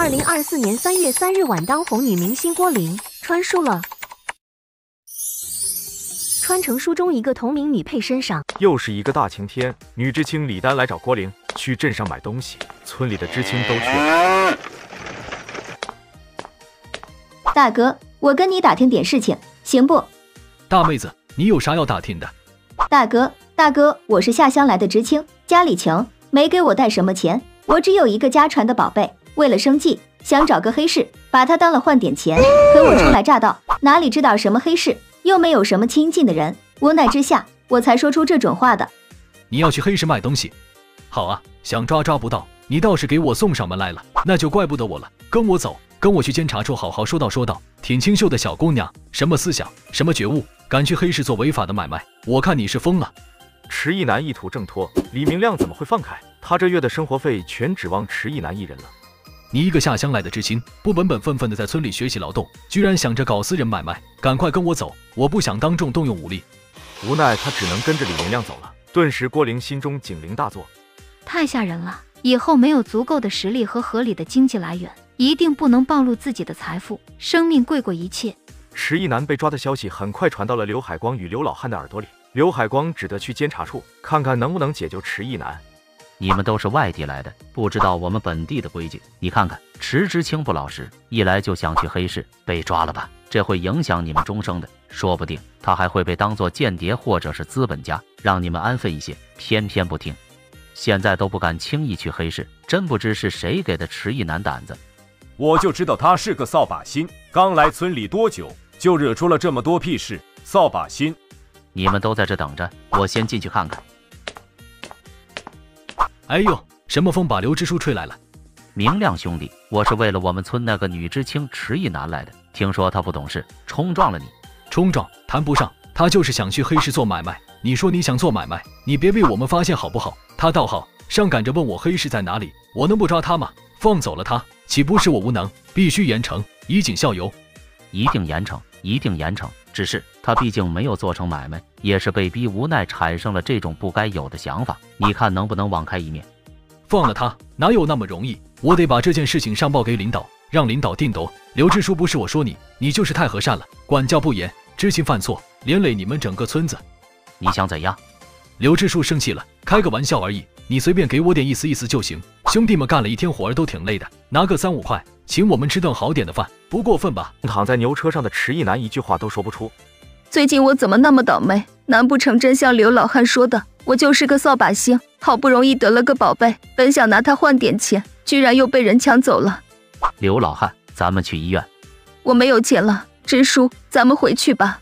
二零二四年三月三日晚，当红女明星郭玲穿书了，穿成书中一个同名女配身上。又是一个大晴天，女知青李丹来找郭玲去镇上买东西，村里的知青都去了。大哥，我跟你打听点事情，行不？大妹子，你有啥要打听的？大哥，大哥，我是下乡来的知青，家里穷，没给我带什么钱，我只有一个家传的宝贝，为了生计，想找个黑市把他当了换点钱。可我初来乍到，哪里知道什么黑市，又没有什么亲近的人，无奈之下，我才说出这种话的。你要去黑市卖东西？好啊，想抓抓不到，你倒是给我送上门来了，那就怪不得我了。跟我走，跟我去监察处好好说道说道。挺清秀的小姑娘，什么思想，什么觉悟，敢去黑市做违法的买卖？我看你是疯了。迟一男意图挣脱，李明亮怎么会放开他？这月的生活费全指望迟一男一人了。你一个下乡来的知青，不本本分分的在村里学习劳动，居然想着搞私人买卖？赶快跟我走，我不想当众动用武力。无奈他只能跟着李明亮走了。顿时郭玲心中警铃大作，太吓人了！以后没有足够的实力和合理的经济来源。一定不能暴露自己的财富，生命贵过一切。迟一男被抓的消息很快传到了刘海光与刘老汉的耳朵里，刘海光只得去监察处看看能不能解救迟一男。你们都是外地来的，不知道我们本地的规矩。你看看迟知青不老实，一来就想去黑市，被抓了吧？这会影响你们终生的，说不定他还会被当做间谍或者是资本家，让你们安分一些。偏偏不听，现在都不敢轻易去黑市，真不知是谁给的迟一男胆子。我就知道他是个扫把星，刚来村里多久就惹出了这么多屁事。扫把星，你们都在这等着，我先进去看看。哎呦，什么风把刘支书吹来了？明亮兄弟，我是为了我们村那个女知青迟一男来的，听说他不懂事，冲撞了你。冲撞谈不上，他就是想去黑市做买卖。你说你想做买卖，你别被我们发现好不好？他倒好，上赶着问我黑市在哪里，我能不抓他吗？放走了他。岂不是我无能？必须严惩，以儆效尤。一定严惩，一定严惩。只是他毕竟没有做成买卖，也是被逼无奈产生了这种不该有的想法。你看能不能网开一面？放了他，哪有那么容易？我得把这件事情上报给领导，让领导定夺。刘支书，不是我说你，你就是太和善了，管教不严，知青犯错，连累你们整个村子。你想怎样？刘支书生气了，开个玩笑而已。你随便给我点意思意思就行。兄弟们干了一天活儿都挺累的，拿个三五块，请我们吃顿好点的饭，不过分吧？躺在牛车上的迟一男一句话都说不出。最近我怎么那么倒霉？难不成真像刘老汉说的，我就是个扫把星？好不容易得了个宝贝，本想拿它换点钱，居然又被人抢走了。刘老汉，咱们去医院。我没有钱了，支书，咱们回去吧。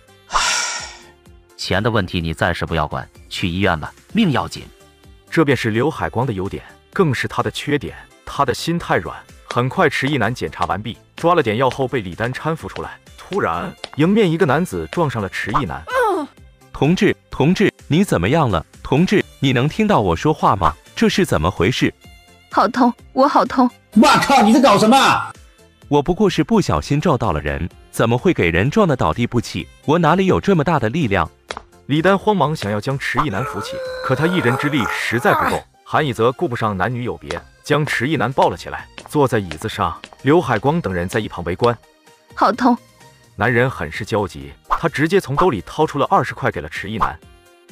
钱的问题你暂时不要管，去医院吧，命要紧。这便是刘海光的优点，更是他的缺点。他的心太软。很快，迟一男检查完毕，抓了点药后，被李丹搀扶出来。突然，迎面一个男子撞上了迟一男。同志，同志，你怎么样了？同志，你能听到我说话吗？这是怎么回事？好痛，我好痛！我靠，你在搞什么？我不过是不小心撞到了人，怎么会给人撞得倒地不起？我哪里有这么大的力量？李丹慌忙想要将迟一男扶起，可他一人之力实在不够。韩以泽顾不上男女有别，将迟一男抱了起来，坐在椅子上。刘海光等人在一旁围观。好痛！男人很是焦急，他直接从兜里掏出了二十块给了迟一男。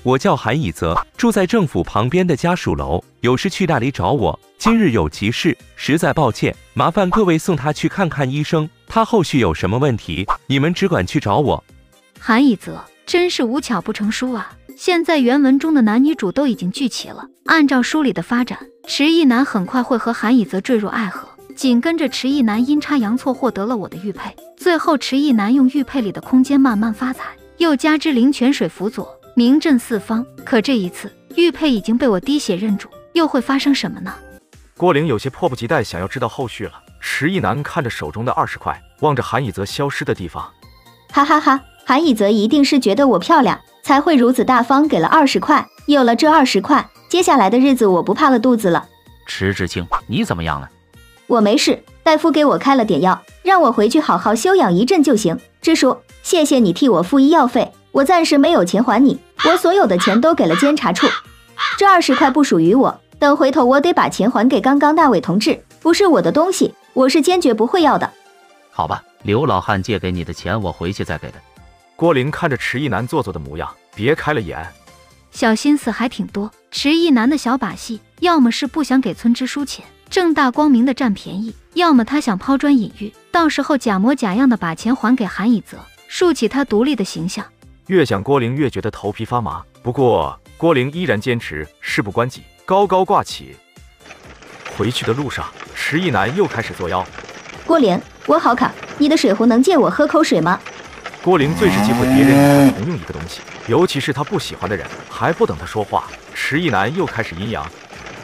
我叫韩以泽，住在政府旁边的家属楼，有事去那里找我。今日有急事，实在抱歉，麻烦各位送他去看看医生。他后续有什么问题，你们只管去找我。韩以泽。真是无巧不成书啊！现在原文中的男女主都已经聚齐了，按照书里的发展，迟一男很快会和韩以泽坠入爱河，紧跟着迟一男阴差阳错获得了我的玉佩，最后迟一男用玉佩里的空间慢慢发财，又加之灵泉水辅佐，名震四方。可这一次玉佩已经被我滴血认主，又会发生什么呢？郭玲有些迫不及待想要知道后续了。迟一男看着手中的二十块，望着韩以泽消失的地方，哈哈哈。韩以泽一定是觉得我漂亮，才会如此大方给了二十块。有了这二十块，接下来的日子我不怕了肚子了。迟志清，你怎么样了？我没事，大夫给我开了点药，让我回去好好休养一阵就行。支书，谢谢你替我付医药费，我暂时没有钱还你，我所有的钱都给了监察处，这二十块不属于我，等回头我得把钱还给刚刚那位同志，不是我的东西，我是坚决不会要的。好吧，刘老汉借给你的钱，我回去再给他。郭玲看着迟一男做作的模样，别开了眼。小心思还挺多，迟一男的小把戏，要么是不想给村支书钱，正大光明的占便宜，要么他想抛砖引玉，到时候假模假样的把钱还给韩以泽，竖起他独立的形象。越想郭玲越觉得头皮发麻，不过郭玲依然坚持事不关己，高高挂起。回去的路上，迟一男又开始作妖。郭玲，我好卡，你的水壶能借我喝口水吗？郭玲最是忌讳别人同用一个东西，尤其是他不喜欢的人。还不等他说话，迟一男又开始阴阳。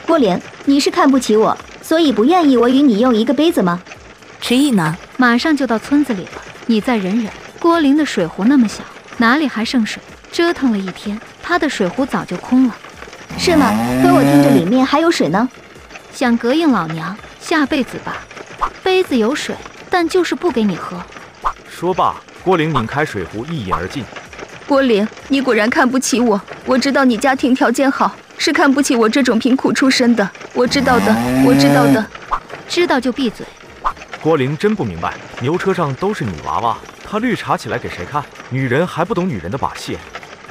郭玲，你是看不起我，所以不愿意我与你用一个杯子吗？迟意呢，马上就到村子里了，你再忍忍。郭玲的水壶那么小，哪里还剩水？折腾了一天，他的水壶早就空了。是吗？可我听着里面还有水呢。想膈应老娘，下辈子吧。杯子有水，但就是不给你喝。说罢，郭玲拧开水壶，一饮而尽。郭玲，你果然看不起我。我知道你家庭条件好，是看不起我这种贫苦出身的。我知道的，我知道的。知道就闭嘴。郭玲真不明白，牛车上都是女娃娃，她绿茶起来给谁看？女人还不懂女人的把戏。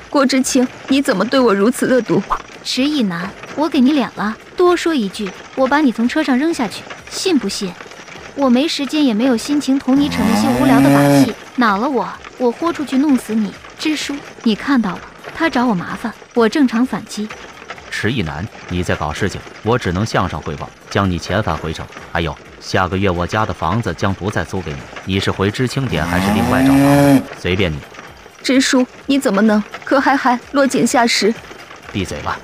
郭知青，你怎么对我如此恶毒？迟意男，我给你脸了，多说一句，我把你从车上扔下去，信不信？我没时间，也没有心情同你扯那些无聊的把戏。恼了我，我豁出去弄死你！支书，你看到了，他找我麻烦，我正常反击。迟一男，你在搞事情，我只能向上汇报，将你遣返回城。还有，下个月我家的房子将不再租给你，你是回知青点还是另外找房子？随便你。支书，你怎么能可还还落井下石？闭嘴吧！